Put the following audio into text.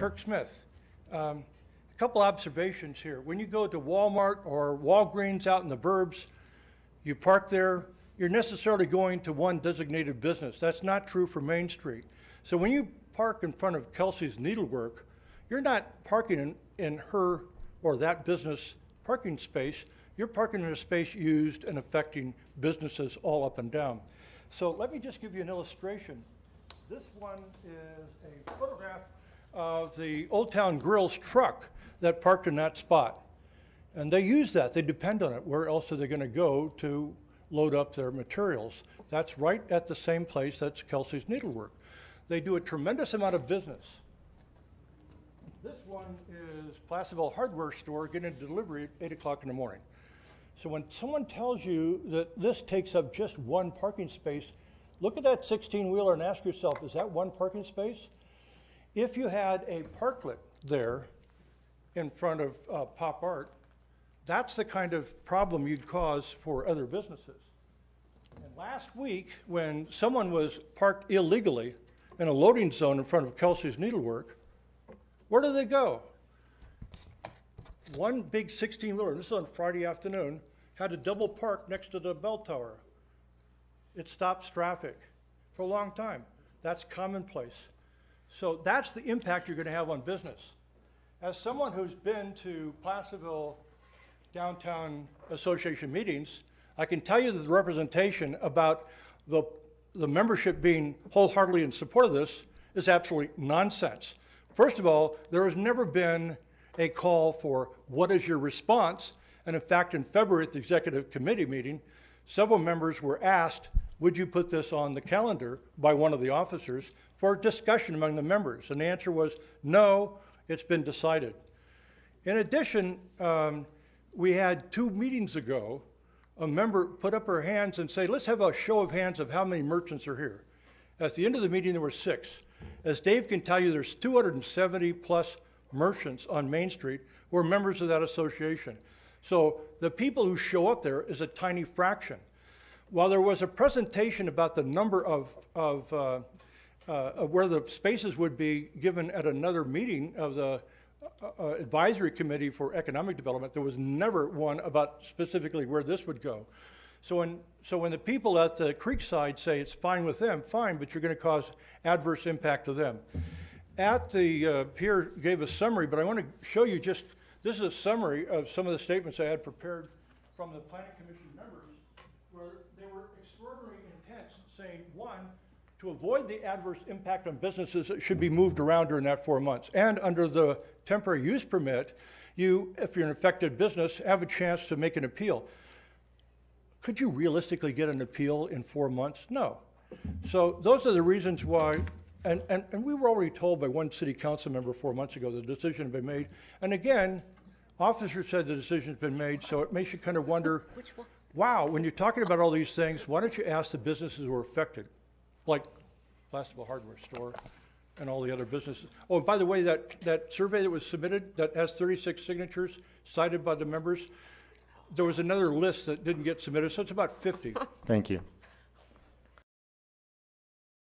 Kirk Smith. Um, A couple observations here. When you go to Walmart or Walgreens out in the burbs, you park there, you're necessarily going to one designated business. That's not true for Main Street. So when you park in front of Kelsey's Needlework, you're not parking in, in her or that business parking space. You're parking in a space used and affecting businesses all up and down. So let me just give you an illustration. This one is a photograph of the Old Town Grills truck that parked in that spot. And they use that, they depend on it. Where else are they gonna go to load up their materials? That's right at the same place that's Kelsey's Needlework. They do a tremendous amount of business. This one is Placerville Hardware Store getting a delivery at eight o'clock in the morning. So when someone tells you that this takes up just one parking space, look at that sixteen-wheeler and ask yourself, is that one parking space? If you had a parklet there in front of uh, Pop Art, that's the kind of problem you'd cause for other businesses. And last week, when someone was parked illegally in a loading zone in front of Kelsey's Needlework, where do they go? One big 16-wheeler, this is on Friday afternoon, had a double park next to the bell tower. It stops traffic for a long time. That's commonplace. So that's the impact you're gonna have on business. As someone who's been to Placerville Downtown Association meetings, I can tell you that the representation about the, the membership being wholeheartedly in support of this is absolutely nonsense. First of all, there has never been a call for what is your response? And in fact, in February at the executive committee meeting, several members were asked, would you put this on the calendar by one of the officers for discussion among the members? And the answer was, no, it's been decided. In addition, um, we had two meetings ago, a member put up her hands and say, let's have a show of hands of how many merchants are here. At the end of the meeting, there were six. As Dave can tell you, there's 270 plus merchants on Main Street who are members of that association. So the people who show up there is a tiny fraction. While there was a presentation about the number of, of uh, uh, where the spaces would be given at another meeting of the uh, uh, advisory committee for economic development, there was never one about specifically where this would go. So when, so when the people at the Creekside say it's fine with them, fine, but you're gonna cause adverse impact to them. At the, uh, Pierre gave a summary, but I wanna show you just, this is a summary of some of the statements I had prepared from the planning commission members, where they were extraordinary intense, saying, one, to avoid the adverse impact on businesses, it should be moved around during that four months. And under the temporary use permit, you, if you're an affected business, have a chance to make an appeal. Could you realistically get an appeal in four months? No. So those are the reasons why, and, and, and we were already told by one city council member four months ago the decision had been made. And again, officers said the decision's been made, so it makes you kind of wonder, wow, when you're talking about all these things, why don't you ask the businesses who are affected? like Placerville Hardware Store and all the other businesses. Oh, and by the way, that, that survey that was submitted, that has 36 signatures cited by the members, there was another list that didn't get submitted, so it's about 50. Thank you.